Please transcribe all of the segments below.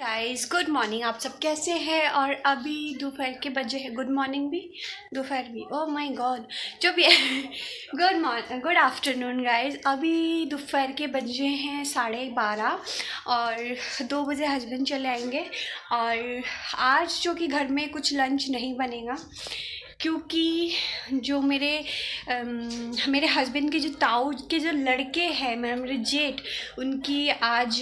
Guys good morning आप सब कैसे हैं? और अभी दोपहर के बजे हैं। गुड मॉर्निंग भी? दोपहर भी। ओ माय गॉड जो भी good morning good afternoon guys अभी दोपहर के बजे हैं साढ़े बारह और दो बजे हस्बैंड चले आएँगे। और आज जो कि घर में कुछ लंच नहीं बनेगा क्योंकि जो मेरे अम, मेरे हस्बैंड के जो ताऊ के जो लड़के हैं मेरा मेरे जेठ उनकी आज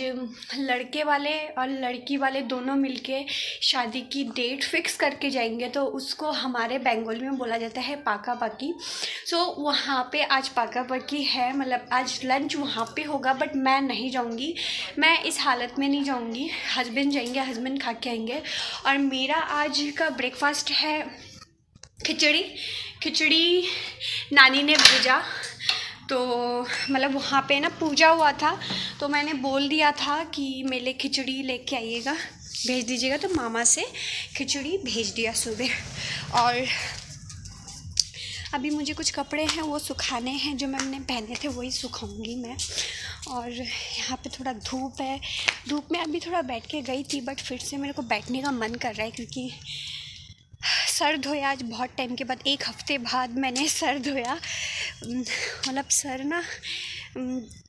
लड़के वाले और लड़की वाले दोनों मिलके शादी की डेट फिक्स करके जाएँगे तो उसको हमारे बंगाल में बोला जाता है पाका पाकी। सो so, वहाँ पे आज पाका पाकी है मतलब आज लंच वहाँ पे होगा बट मैं नहीं जाऊँगी। मैं इस हालत में नहीं जाऊँगी। हस्बैंड जाएँगे हस्बैंड खा के आएँगे। और मेरा आज का ब्रेकफास्ट है खिचड़ी खिचड़ी नानी ने भेजा। तो मतलब वहाँ पे ना पूजा हुआ था तो मैंने बोल दिया था कि मेरे खिचड़ी लेके आइएगा, भेज दीजिएगा। तो मामा से खिचड़ी भेज दिया सुबह। और अभी मुझे कुछ कपड़े हैं, वो सुखाने हैं, जो मैंने पहने थे, वही सुखाऊँगी मैं। और यहाँ पे थोड़ा धूप है। धूप में अभी थोड़ा बैठ के गई थी, बट फिर से मेरे को बैठने का मन कर रहा है, क्योंकि सर धोया आज बहुत टाइम के बाद, एक हफ़्ते बाद मैंने सर धोया मतलब सर ना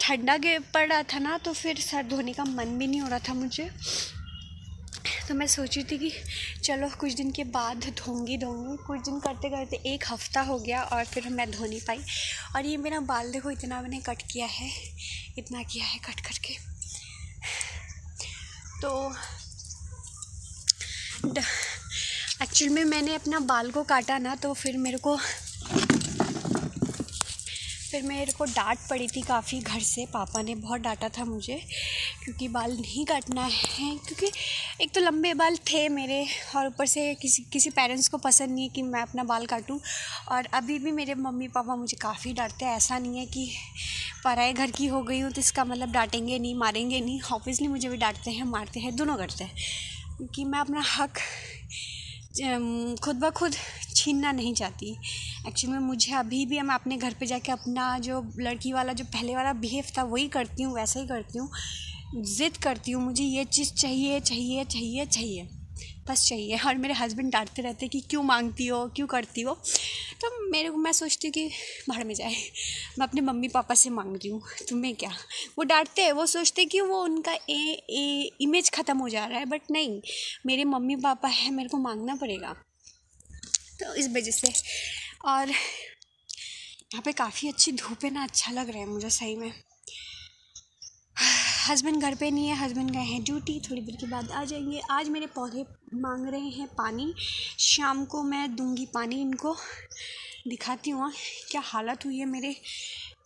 ठंडा के पड़ रहा था ना तो फिर सर धोने का मन भी नहीं हो रहा था मुझे। तो मैं सोची थी कि चलो, कुछ दिन के बाद धोंगी धोंगी। कुछ दिन करते करते एक हफ़्ता हो गया और फिर मैं धो नहीं पाई। और ये मेरा बाल देखो, इतना मैंने कट किया है, इतना किया है कट करके। तो एक्चुअल में मैंने अपना बाल को काटा ना तो फिर मेरे को, फिर मेरे को डांट पड़ी थी काफ़ी घर से। पापा ने बहुत डांटा था मुझे, क्योंकि बाल नहीं काटना है, क्योंकि एक तो लंबे बाल थे मेरे, और ऊपर से किसी किसी पेरेंट्स को पसंद नहीं है कि मैं अपना बाल काटूं। और अभी भी मेरे मम्मी पापा मुझे काफ़ी डांटते हैं, ऐसा नहीं है कि पराए घर की हो गई हूँ तो इसका मतलब डांटेंगे नहीं, मारेंगे नहीं। ऑब्वियसली मुझे भी डांटते हैं, मारते हैं, दोनों करते हैं, क्योंकि मैं अपना हक खुद ब खुद छीनना नहीं चाहती। एक्चुअली में मुझे अभी भी मैं अपने घर पे जाके अपना जो लड़की वाला, जो पहले वाला बिहेव था, वही करती हूँ, वैसा ही करती हूँ। ज़िद करती हूँ, मुझे ये चीज़ चाहिए चाहिए चाहिए चाहिए। बस चाहिए और मेरे हस्बैंड डांटते रहते कि क्यों मांगती हो क्यों करती हो। तो मेरे को मैं सोचती हूँ कि भाड़ में जाए। मैं अपने मम्मी पापा से मांग रही हूँ तुम्हें क्या? वो डांटते हैं वो सोचते कि वो उनका ए, ए इमेज ख़त्म हो जा रहा है बट नहीं। मेरे मम्मी पापा है मेरे को मांगना पड़ेगा। तो इस वजह से। और यहाँ पे काफ़ी अच्छी धूप है ना अच्छा लग रहा है मुझे सही में। हस्बैंड घर पे नहीं है, हस्बैंड गए हैं ड्यूटी, थोड़ी देर के बाद आ जाएँगे। आज मेरे पौधे मांग रहे हैं पानी। शाम को मैं दूँगी पानी इनको। दिखाती हूँ क्या हालत हुई है मेरे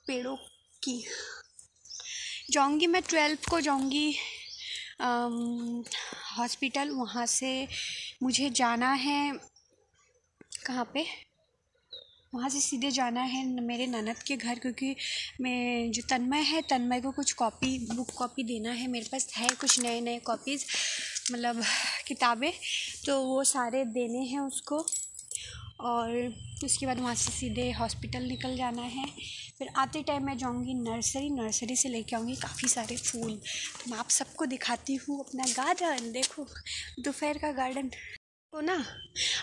पेड़ों की। जाऊँगी मैं ट्वेल्थ को, जाऊँगी हॉस्पिटल। वहाँ से मुझे जाना है। कहाँ पे? वहाँ से सीधे जाना है मेरे ननद के घर क्योंकि मैं जो तन्मय है, तन्मय को कुछ कॉपी बुक कॉपी देना है मेरे पास, है कुछ नए नए कॉपीज़ मतलब किताबें तो वो सारे देने हैं उसको। और उसके बाद वहाँ से सीधे हॉस्पिटल निकल जाना है। फिर आते टाइम मैं जाऊँगी नर्सरी नर्सरी से लेके आऊँगी काफ़ी सारे फूल। मैं आप सबको दिखाती हूँ अपना गार्डन देखो, दोपहर का गार्डन तो ना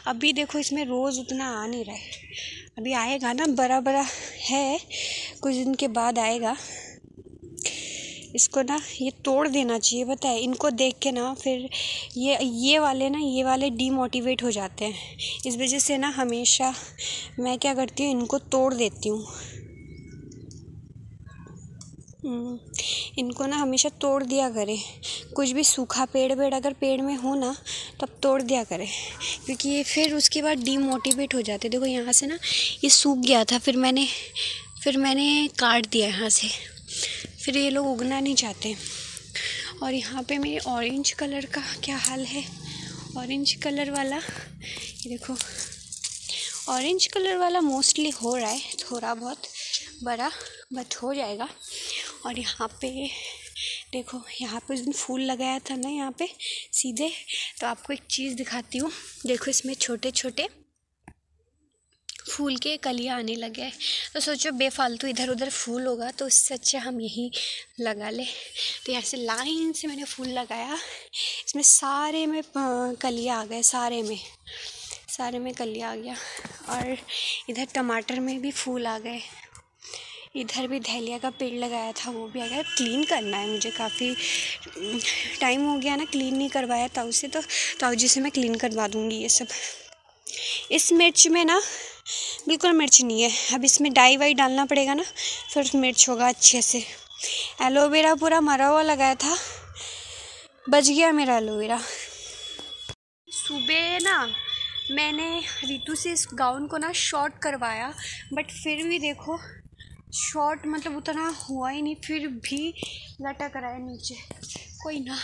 अभी देखो इसमें रोज़ उतना आ नहीं रहा है। अभी आएगा ना बड़ा बड़ा है कुछ दिन के बाद आएगा। इसको ना ये तोड़ देना चाहिए पता है? इनको देख के ना फिर ये ये वाले ना ये वाले डीमोटिवेट हो जाते हैं। इस वजह से ना हमेशा मैं क्या करती हूँ इनको तोड़ देती हूँ। हम्म, इनको ना हमेशा तोड़ दिया करें। कुछ भी सूखा पेड़ वेड़ अगर पेड़ में हो ना, तब तोड़ दिया करें। क्योंकि ये फिर उसके बाद डीमोटिवेट हो जाते। देखो यहाँ से ना, ये सूख गया था, फिर मैंने फिर मैंने काट दिया यहाँ से। फिर ये लोग उगना नहीं चाहते। और यहाँ पे मेरे ऑरेंज कलर का क्या हाल है? ऑरेंज कलर वाला, ये देखो। ऑरेंज कलर वाला मोस्टली हो रहा है, थोड़ा बहुत, बड़ा बट हो जाएगा। और यहाँ पे, देखो, यहाँ पे उस दिन फूल लगाया था ना यहाँ पे, सीधे। तो आपको एक चीज़ दिखाती हूँ। देखो, इसमें छोटे छोटे फूल के कलियाँ आने लगे हैं। तो सोचो, बेफालतू इधर उधर फूल होगा तो उससे अच्छा हम यहीं लगा ले। तो यहाँ से लाइन से मैंने फूल लगाया। इसमें सारे में कलिया आ गए, सारे में। सारे में कलिया आ गया। और इधर टमाटर में भी फूल आ गए। इधर भी धैलिया का पेड़ लगाया था, वो भी आ गया क्लीन करना है, मुझे काफ़ी टाइम हो गया ना क्लीन नहीं करवाया ताऊ से तो ताऊ जी से मैं क्लीन करवा दूँगी ये सब। इस मिर्च में ना, बिल्कुल मिर्च नहीं है, अब इसमें डाई वाई डालना पड़ेगा ना, फिर मिर्च होगा अच्छे से। एलोवेरा पूरा मरा हुआ लगाया था, बच गया मेरा एलोवेरा सुबह ना, मैंने रितु से इस गाउन को ना शॉर्ट करवाया बट फिर भी देखो शॉर्ट मतलब उतना हुआ ही नहीं, फिर भी लटक रहा है नीचे। कोई ना,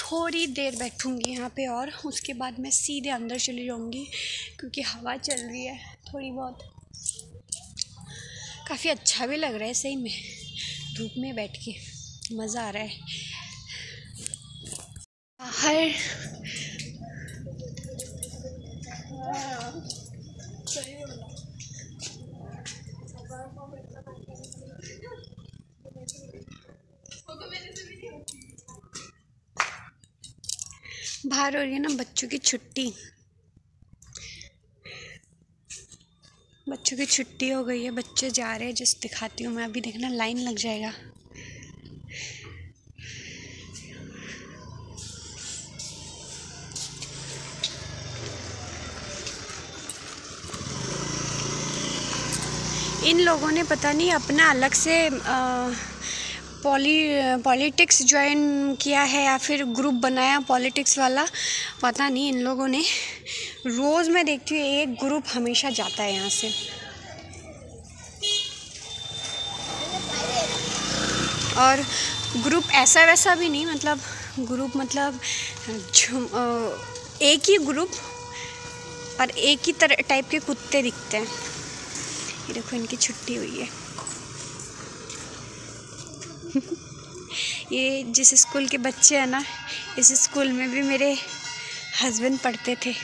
थोड़ी देर बैठूँगी यहाँ पे और उसके बाद मैं सीधे अंदर चली जाऊँगी, क्योंकि हवा चल रही है थोड़ी बहुत। काफ़ी अच्छा भी लग रहा है सही में, धूप में बैठ के मज़ा आ रहा है। बाहर बाहर हो रही है ना बच्चों की छुट्टी। बच्चों की छुट्टी हो गई है बच्चे जा रहे हैं जिस दिखाती हूँ मैं अभी देखना लाइन लग जाएगा। इन लोगों ने पता नहीं अपना अलग से आ, पॉली, पॉलिटिक्स ज्वाइन किया है या फिर ग्रुप बनाया पॉलिटिक्स वाला, पता नहीं इन लोगों ने। रोज़ मैं देखती हूँ एक ग्रुप हमेशा जाता है यहाँ से। और ग्रुप ऐसा वैसा भी नहीं मतलब ग्रुप मतलब एक ही ग्रुप और एक ही तरह, टाइप के कुत्ते दिखते हैं। ये देखो, इनकी छुट्टी हुई है। ये जिस स्कूल के बच्चे हैं ना इस स्कूल में भी मेरे हस्बैंड पढ़ते थे।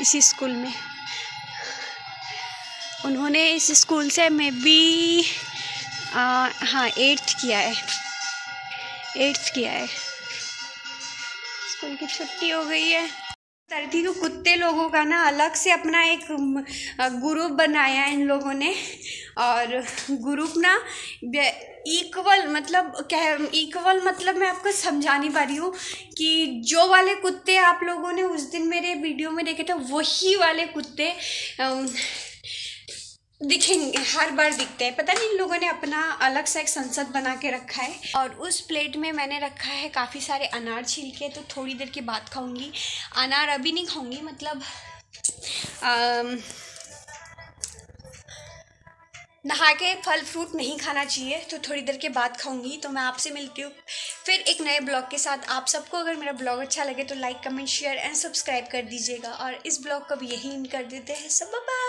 इसी स्कूल में। उन्होंने इस स्कूल से मैं आ, हाँ एट्थ किया है। एट्थ किया है। स्कूल की छुट्टी हो गई है। तरती तो कुत्ते लोगों का ना अलग से अपना एक ग्रुप बनाया इन लोगों ने। और ग्रुप ना इक्वल मतलब कह इक्वल मतलब मैं आपको समझा नहीं पा रही हूँ कि जो वाले कुत्ते आप लोगों ने उस दिन मेरे वीडियो में देखे थे, वही वाले कुत्ते दिखेंगे, हर बार दिखते हैं। पता नहीं इन लोगों ने अपना अलग सा एक संसद बना के रखा है और उस प्लेट में मैंने रखा है काफ़ी सारे अनार छील के तो थोड़ी देर के बाद खाऊँगी। अनार अभी नहीं खाऊँगी मतलब नहा के फल फ्रूट नहीं खाना चाहिए तो थोड़ी देर के बाद खाऊँगी तो मैं आपसे मिलती हूँ। फिर एक नए ब्लॉग के साथ, आप सबको अगर मेरा ब्लॉग अच्छा लगे तो like, comment, share and subscribe कर दीजिएगा। और इस ब्लॉग को भी यही कर देते हैं। सब बाय